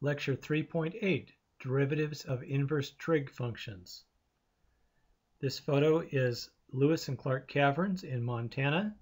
Lecture 3.8 Derivatives of Inverse Trig Functions. This photo is Lewis and Clark Caverns in Montana,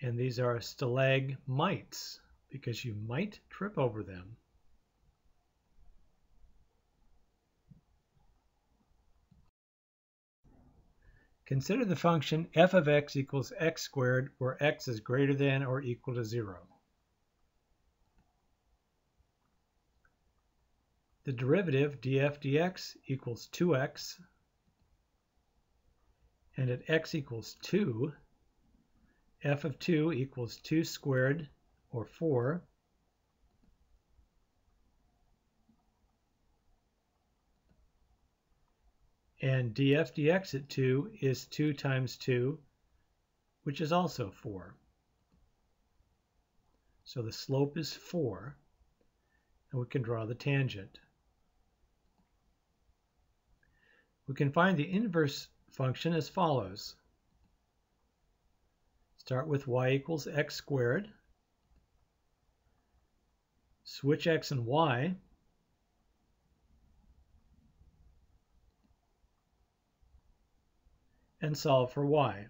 and these are stalagmites because you might trip over them. Consider the function f of x equals x squared where x is greater than or equal to 0. The derivative df dx equals 2x, and at x equals 2, f of 2 equals 2 squared, or 4, and df dx at 2 is 2 times 2, which is also 4. So the slope is 4, and we can draw the tangent. We can find the inverse function as follows. Start with y equals x squared. Switch x and y. And solve for y.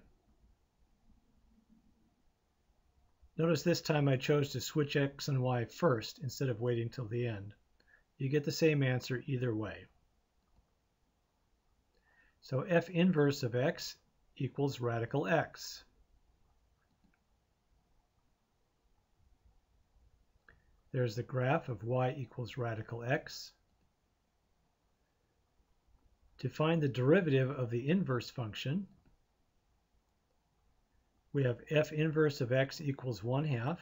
Notice this time I chose to switch x and y first instead of waiting till the end. You get the same answer either way. So f inverse of x equals radical x. There's the graph of y equals radical x. To find the derivative of the inverse function, we have f inverse of x equals 1 half.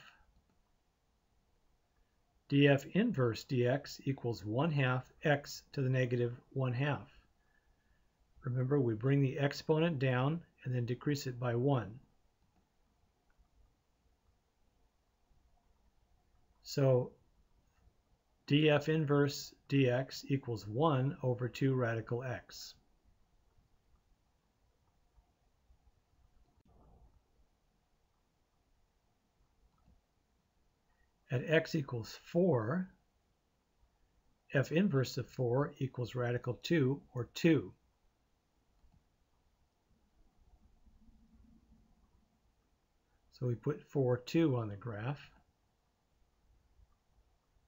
df inverse dx equals 1 half x to the negative 1 half. Remember, we bring the exponent down and then decrease it by 1. So df inverse dx equals 1 over 2 radical x. At x equals 4, f inverse of 4 equals radical 2, or 2. So we put 4, 2 on the graph.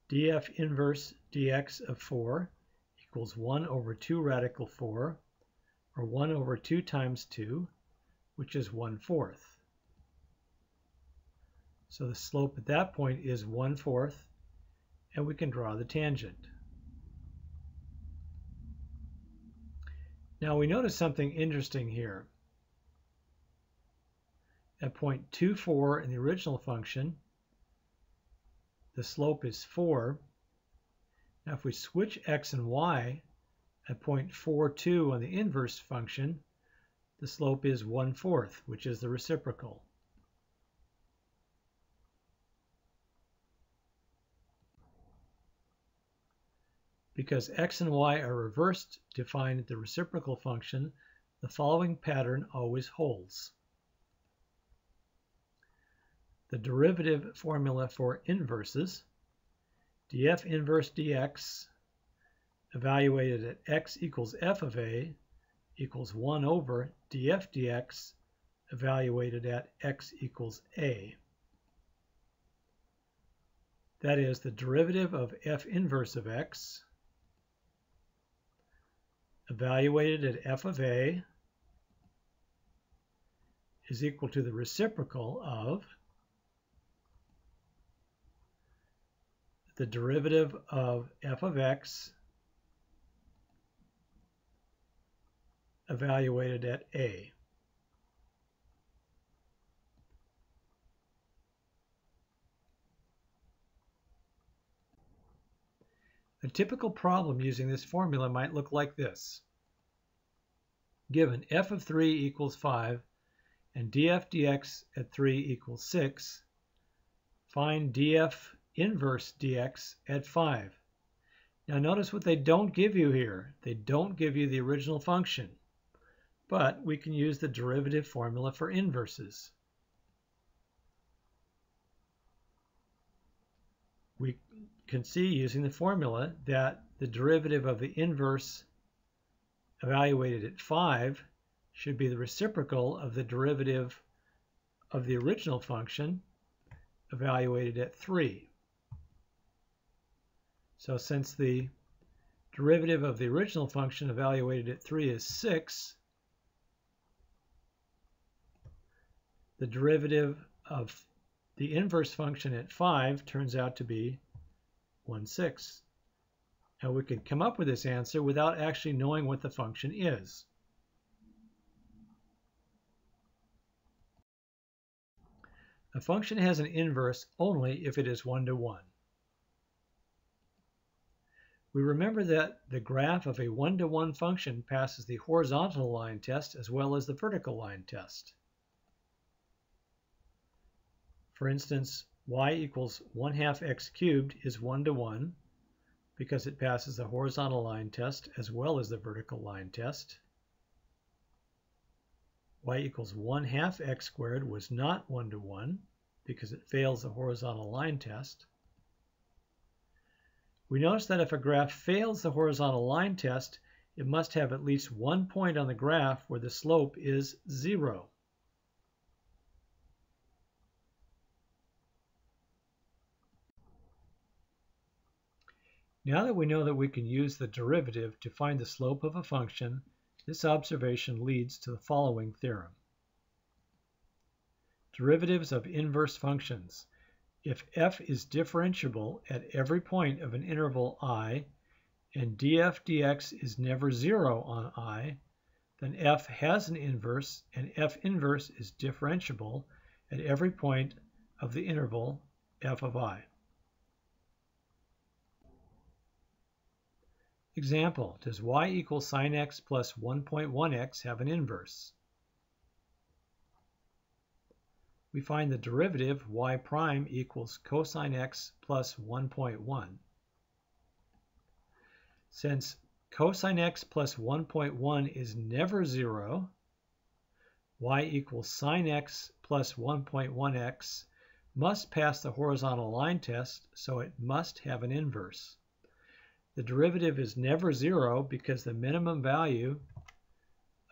df inverse dx of 4 equals 1 over 2 radical 4, or 1 over 2 times 2, which is 1 fourth. So the slope at that point is 1 fourth, and we can draw the tangent. Now we notice something interesting here. At point 2, 4 in the original function, the slope is 4. Now if we switch x and y at point 4, 2 on the inverse function, the slope is 1 fourth, which is the reciprocal. Because x and y are reversed to find the reciprocal function, the following pattern always holds. The derivative formula for inverses, df inverse dx evaluated at x equals f of a equals 1 over df dx evaluated at x equals a. That is, the derivative of f inverse of x evaluated at f of a is equal to the reciprocal of the derivative of f of x evaluated at a. A typical problem using this formula might look like this. Given f of 3 equals 5 and df dx at 3 equals 6, find df inverse dx at 5. Now notice what they don't give you here. They don't give you the original function, but we can use the derivative formula for inverses. We can see using the formula that the derivative of the inverse evaluated at 5 should be the reciprocal of the derivative of the original function evaluated at 3. So since the derivative of the original function evaluated at 3 is 6, the derivative of the inverse function at 5 turns out to be 1 6. And we could come up with this answer without actually knowing what the function is. A function has an inverse only if it is one to one. We remember that the graph of a one-to-one -one function passes the horizontal line test as well as the vertical line test. For instance, y equals 1 half x cubed is one to one because it passes the horizontal line test as well as the vertical line test y equals 1 half x squared was not one-to-one because it fails the horizontal line test. We notice that if a graph fails the horizontal line test, it must have at least one point on the graph where the slope is zero. Now that we know that we can use the derivative to find the slope of a function, this observation leads to the following theorem. Derivatives of inverse functions. If f is differentiable at every point of an interval i, and df dx is never zero on i, then f has an inverse, and f inverse is differentiable at every point of the interval f of i. Example, does y equal sine x plus 1.1x have an inverse? We find the derivative y prime equals cosine x plus 1.1. Since cosine x plus 1.1 is never 0, y equals sine x plus 1.1x must pass the horizontal line test, so it must have an inverse. The derivative is never zero because the minimum value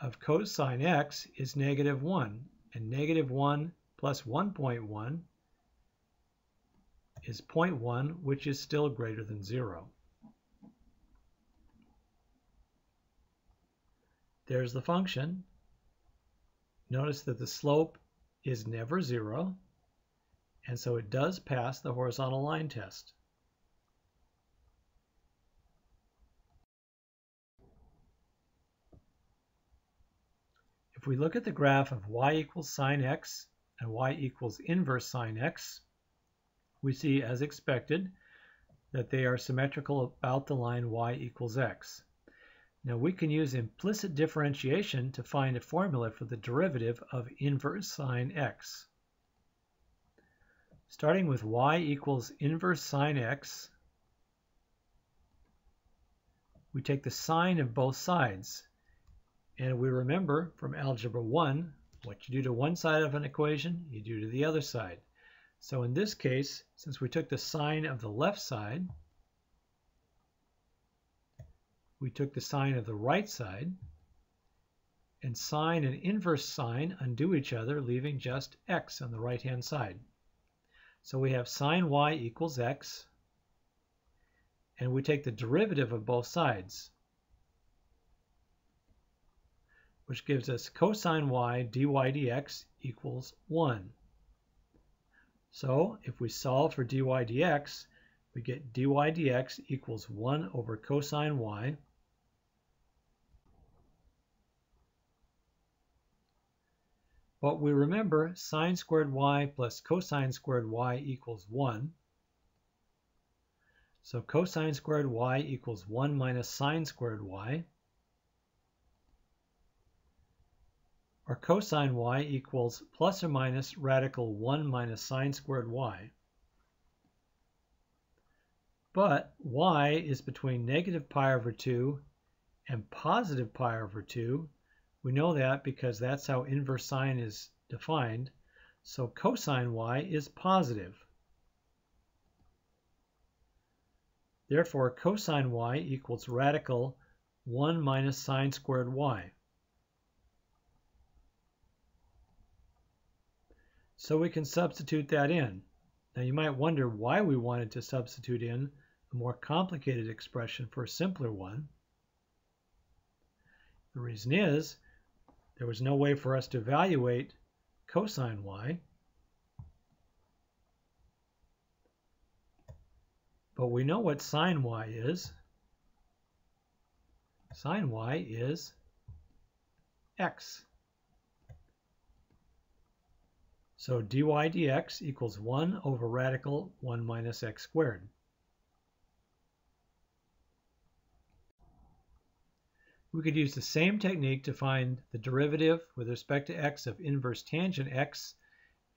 of cosine x is negative 1, and negative 1 plus 1.1 is 0.1, which is still greater than 0. There's the function. Notice that the slope is never 0, and so it does pass the horizontal line test. If we look at the graph of y equals sine x and y equals inverse sine x, we see, as expected, that they are symmetrical about the line y equals x. Now we can use implicit differentiation to find a formula for the derivative of inverse sine x. Starting with y equals inverse sine x, we take the sine of both sides. And we remember from Algebra 1, what you do to one side of an equation, you do to the other side. So in this case, since we took the sine of the left side, we took the sine of the right side, and sine and inverse sine undo each other, leaving just x on the right-hand side. So we have sine y equals x, and we take the derivative of both sides. Which gives us cosine y dy dx equals 1. So if we solve for dy dx, we get dy dx equals 1 over cosine y. But we remember sine squared y plus cosine squared y equals 1. So cosine squared y equals 1 minus sine squared y. or cosine y equals plus or minus radical 1 minus sine squared y. But y is between negative pi over 2 and positive pi over 2. We know that because that's how inverse sine is defined. So cosine y is positive. Therefore, cosine y equals radical 1 minus sine squared y. So we can substitute that in. Now you might wonder why we wanted to substitute in a more complicated expression for a simpler one. The reason is there was no way for us to evaluate cosine y. But we know what sine y is. Sine y is x. So dy dx equals 1 over radical 1 minus x squared. We could use the same technique to find the derivative with respect to x of inverse tangent x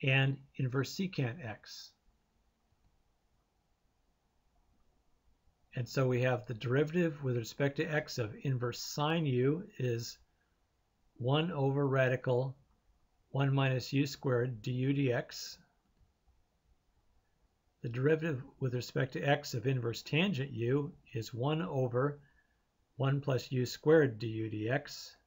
and inverse secant x. And so we have the derivative with respect to x of inverse sine u is 1 over radical 1 minus u squared du dx. The derivative with respect to x of inverse tangent u is 1 over 1 plus u squared du dx.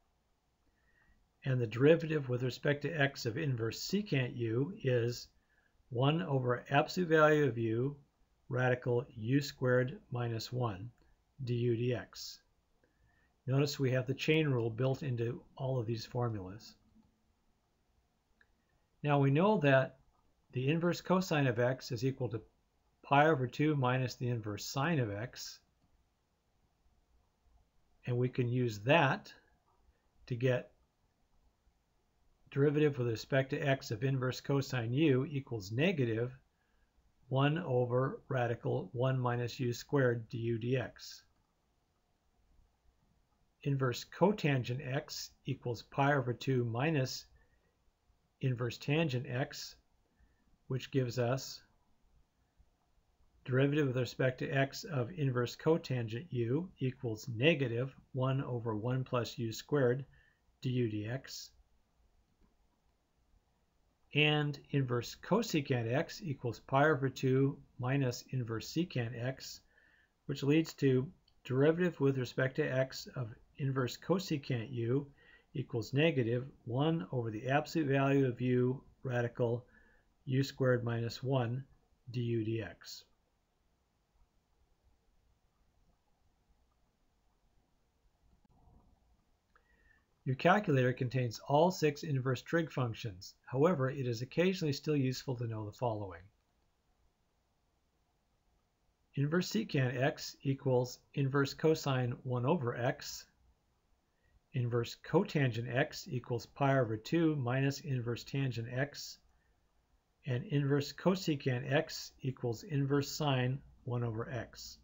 And the derivative with respect to x of inverse secant u is 1 over absolute value of u radical u squared minus 1 du dx. Notice we have the chain rule built into all of these formulas. Now we know that the inverse cosine of x is equal to pi over 2 minus the inverse sine of x. And we can use that to get derivative with respect to x of inverse cosine u equals negative 1 over radical 1 minus u squared du dx. Inverse cotangent x equals pi over 2 minus inverse tangent x, which gives us derivative with respect to x of inverse cotangent u equals negative 1 over 1 plus u squared du dx and inverse cosecant x equals pi over 2 minus inverse secant x, which leads to derivative with respect to x of inverse cosecant u equals negative 1 over the absolute value of u radical u squared minus 1 du dx. Your calculator contains all six inverse trig functions. However, it is occasionally still useful to know the following. Inverse secant x equals inverse cosine 1 over x. Inverse cotangent x equals pi over 2 minus inverse tangent x. And inverse cosecant x equals inverse sine 1 over x.